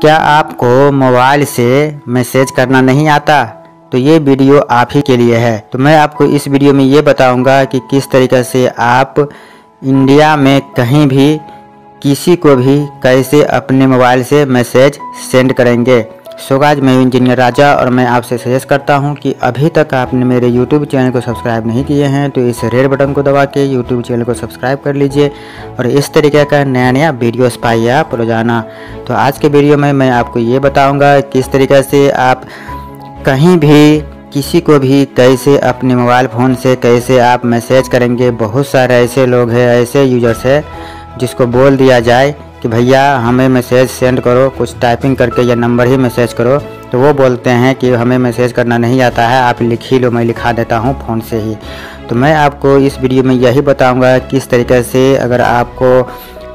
क्या आपको मोबाइल से मैसेज करना नहीं आता? तो ये वीडियो आप ही के लिए है। तो मैं आपको इस वीडियो में ये बताऊँगा कि किस तरीके से आप इंडिया में कहीं भी किसी को भी कैसे अपने मोबाइल से मैसेज सेंड करेंगे। सो मैं इंजीनियर राजा और मैं आपसे सजेस्ट करता हूँ कि अभी तक आपने मेरे यूट्यूब चैनल को सब्सक्राइब नहीं किए हैं तो इस रेड बटन को दबा के यूट्यूब चैनल को सब्सक्राइब कर लीजिए और इस तरीके का नया नया वीडियोस पाइए आप रोज़ाना। तो आज के वीडियो में मैं आपको ये बताऊँगा किस तरीके से आप कहीं भी, किसी को भी कैसे अपने मोबाइल फ़ोन से कैसे आप मैसेज करेंगे। बहुत सारे ऐसे लोग हैं, ऐसे यूज़र्स हैं जिसको बोल दिया जाए कि भैया हमें मैसेज सेंड करो, कुछ टाइपिंग करके या नंबर ही मैसेज करो तो वो बोलते हैं कि हमें मैसेज करना नहीं आता है, आप लिख ही लो, मैं लिखा देता हूँ फ़ोन से ही। तो मैं आपको इस वीडियो में यही बताऊँगा किस तरीके से अगर आपको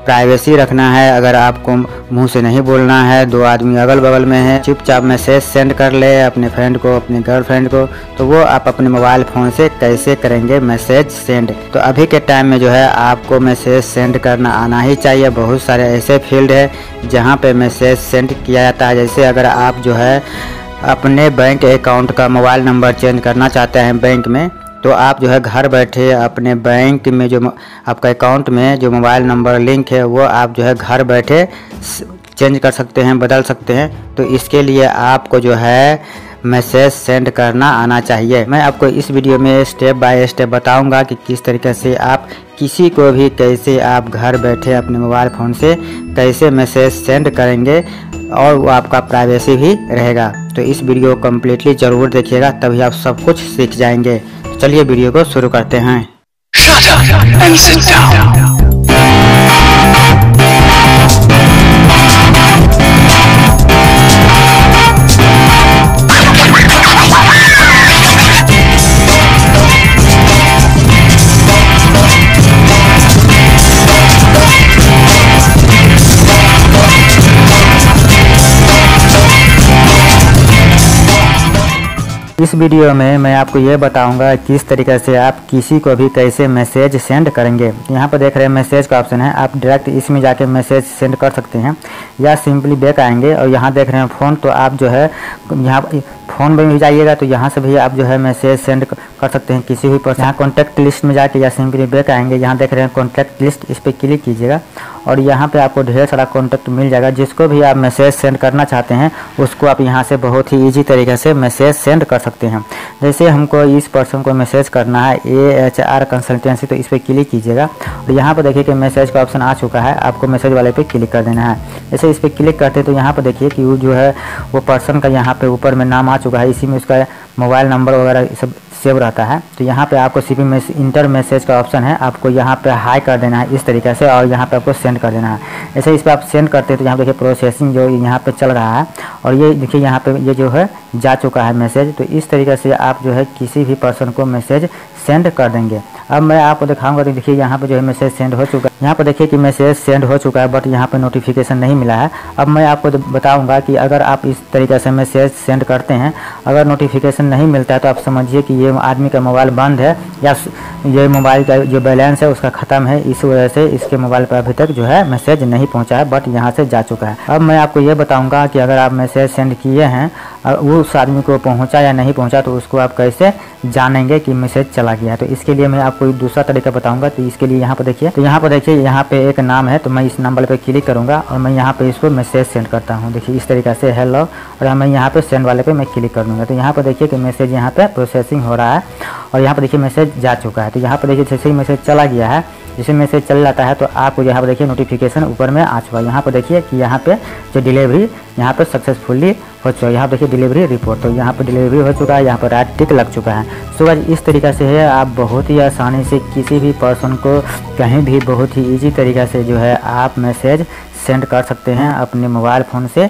प्राइवेसी रखना है। अगर आपको मुँह से नहीं बोलना है, दो आदमी अगल बगल में है, चुपचाप मैसेज सेंड कर ले अपने फ्रेंड को, अपने गर्लफ्रेंड को तो वो आप अपने मोबाइल फ़ोन से कैसे करेंगे मैसेज सेंड? तो अभी के टाइम में जो है, आपको मैसेज सेंड करना आना ही चाहिए। बहुत सारे ऐसे फ़ील्ड है जहाँ पे मैसेज सेंड किया जाता है। जैसे अगर आप जो है अपने बैंक अकाउंट का मोबाइल नंबर चेंज करना चाहते हैं बैंक में तो आप जो है घर बैठे अपने बैंक में जो आपका अकाउंट में जो मोबाइल नंबर लिंक है, वो आप जो है घर बैठे चेंज कर सकते हैं, बदल सकते हैं। तो इसके लिए आपको जो है मैसेज सेंड करना आना चाहिए। मैं आपको इस वीडियो में स्टेप बाय स्टेप बताऊँगा कि किस तरीके से आप किसी को भी कैसे आप घर बैठे अपने मोबाइल फ़ोन से कैसे मैसेज सेंड करेंगे और वो आपका प्राइवेसी भी रहेगा। तो इस वीडियो को कम्प्लीटली ज़रूर देखिएगा, तभी आप सब कुछ सीख जाएँगे। चलिए वीडियो को शुरू करते हैं। इस वीडियो में मैं आपको ये बताऊँगा किस तरीके से आप किसी को भी कैसे मैसेज सेंड करेंगे। यहाँ पर देख रहे हैं मैसेज का ऑप्शन है, आप डायरेक्ट इसमें जाके मैसेज सेंड कर सकते हैं या सिंपली बैक आएँगे और यहाँ देख रहे हैं फ़ोन तो आप जो है, यहाँ फ़ोन में भी जाइएगा तो यहाँ से भी आप जो है मैसेज सेंड कर सकते हैं किसी भी पर्सन यहाँ कॉन्टैक्ट लिस्ट में जाके या सिंपली बैक आएँगे। यहाँ देख रहे हैं कॉन्टैक्ट लिस्ट इस पर क्लिक कीजिएगा और यहाँ पे आपको ढेर सारा कॉन्टैक्ट मिल जाएगा। जिसको भी आप मैसेज सेंड करना चाहते हैं, उसको आप यहाँ से बहुत ही ईजी तरीके से मैसेज सेंड कर सकते हैं। जैसे हमको इस पर्सन को मैसेज करना है ए एच आर कंसल्टेंसी तो इस पर क्लिक कीजिएगा। और यहाँ पर देखिए कि मैसेज का ऑप्शन आ चुका है, आपको मैसेज वाले पे क्लिक कर देना है। जैसे इस पर क्लिक करते तो यहाँ पर देखिए कि वो जो है, वो पर्सन का यहाँ पर ऊपर में नाम आ चुका है। इसी में उसका मोबाइल नंबर वगैरह सब सेव रहता है। तो यहाँ पे आपको सी पी इंटर मैसेज का ऑप्शन है। आपको यहाँ पे हाई कर देना है इस तरीके से और यहाँ पे आपको सेंड कर देना है। ऐसे इस पर आप सेंड करते हैं तो यहाँ देखिए प्रोसेसिंग जो यहाँ पे चल रहा है और ये देखिए यहाँ पे ये जो है जा चुका है मैसेज तो इस तरीके से आप जो है किसी भी पर्सन को मैसेज सेंड कर देंगे। अब मैं आपको दिखाऊँगा तो देखिए यहाँ पे जो है मैसेज सेंड हो चुका है। यहाँ पर देखिए कि मैसेज सेंड हो चुका है बट यहाँ पे नोटिफिकेशन नहीं मिला है। अब मैं आपको बताऊँगा कि अगर आप इस तरीके से मैसेज सेंड करते हैं, अगर नोटिफिकेशन नहीं मिलता है तो आप समझिए कि ये आदमी का मोबाइल बंद है, या ये मोबाइल का जो बैलेंस है, उसका ख़त्म है। इस वजह से इसके मोबाइल पर अभी तक जो है मैसेज नहीं पहुँचा है बट यहाँ से जा चुका है। अब मैं आपको ये बताऊँगा कि अगर आप मैसेज सेंड किए हैं वो उस आदमी को पहुँचा या नहीं पहुँचा तो उसको आप कैसे जानेंगे कि मैसेज चला गया तो इसके लिए मैं आपको दूसरा तरीका बताऊँगा तो इसके लिए यहाँ पर देखिए। तो यहाँ पर देखिए, यहाँ पे एक नाम है तो मैं इस नंबर पर क्लिक करूँगा और मैं यहाँ पे इसको मैसेज सेंड करता हूँ। देखिए, इस तरीके से हेलो और मैं यहाँ पे सेंड वाले पे मैं क्लिक कर दूँगा। तो यहाँ पर देखिए कि मैसेज यहाँ पे प्रोसेसिंग हो रहा है, और यहाँ पर देखिए मैसेज जा चुका है। तो यहाँ पर देखिए, जैसे ही मैसेज चला गया है जैसे मैसेज चल जाता है तो आपको यहाँ पर देखिए नोटिफिकेशन ऊपर में आ चुका है। यहाँ पर देखिए कि यहाँ पे जो डिलीवरी यहाँ पर सक्सेसफुली हो चुका है। यहाँ पर देखिए डिलीवरी रिपोर्ट तो यहाँ पर डिलीवरी हो चुका है यहाँ पर राइट टिक लग चुका है। सो so, इस तरीके से है आप बहुत ही आसानी से किसी भी पर्सन को कहीं भी बहुत ही ईजी तरीक़े से जो है आप मैसेज सेंड कर सकते हैं अपने मोबाइल फ़ोन से।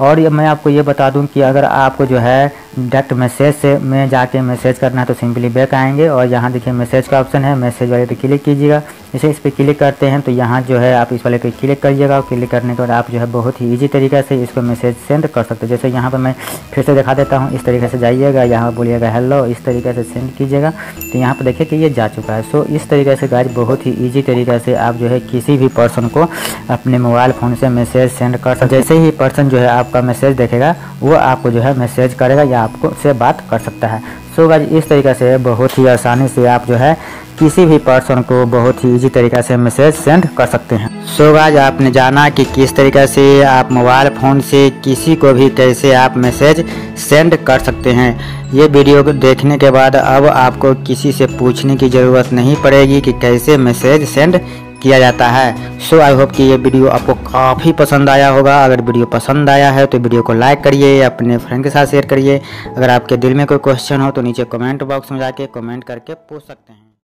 और मैं आपको ये बता दूँ कि अगर आपको जो है डायरेक्ट मैसेज से में जाके मैसेज करना है तो सिंपली बैक आएँगे और यहाँ देखिए मैसेज का ऑप्शन है। मैसेज वाले पे क्लिक कीजिएगा। जैसे इस पर क्लिक करते हैं तो यहाँ जो है आप इस वाले पे क्लिक करिएगा और क्लिक करने के बाद आप जो है बहुत ही ईजी तरीके से इसको मैसेज सेंड कर सकते हो। जैसे यहाँ पर मैं फिर से दिखा देता हूँ। इस तरीके से जाइएगा। यहाँ बोलिएगा हेलो इस तरीके से सेंड कीजिएगा। तो यहाँ पर देखिए कि ये जा चुका है। सो इस तरीके से गाइज़ बहुत ही ईजी तरीके से आप जो है किसी भी पर्सन को अपने मोबाइल फ़ोन से मैसेज सेंड कर सकते जैसे ही पर्सन जो है आपका मैसेज देखेगा, वो आपको जो है मैसेज करेगा। या आपको से बात कर सकता है। सो गाइज़ इस तरीके से बहुत ही आसानी से आप जो है किसी भी पर्सन को बहुत ही इजी तरीके से मैसेज सेंड कर सकते हैं। सो गाइज़ आपने जाना कि किस तरीके से आप मोबाइल फ़ोन से किसी को भी कैसे आप मैसेज सेंड कर सकते हैं। ये वीडियो देखने के बाद अब आपको किसी से पूछने की ज़रूरत नहीं पड़ेगी कि कैसे मैसेज सेंड किया जाता है। सो आई होप कि ये वीडियो आपको काफ़ी पसंद आया होगा। अगर वीडियो पसंद आया है तो वीडियो को लाइक करिए, अपने फ्रेंड के साथ शेयर करिए। अगर आपके दिल में कोई क्वेश्चन हो तो नीचे कमेंट बॉक्स में जाके कमेंट करके पूछ सकते हैं।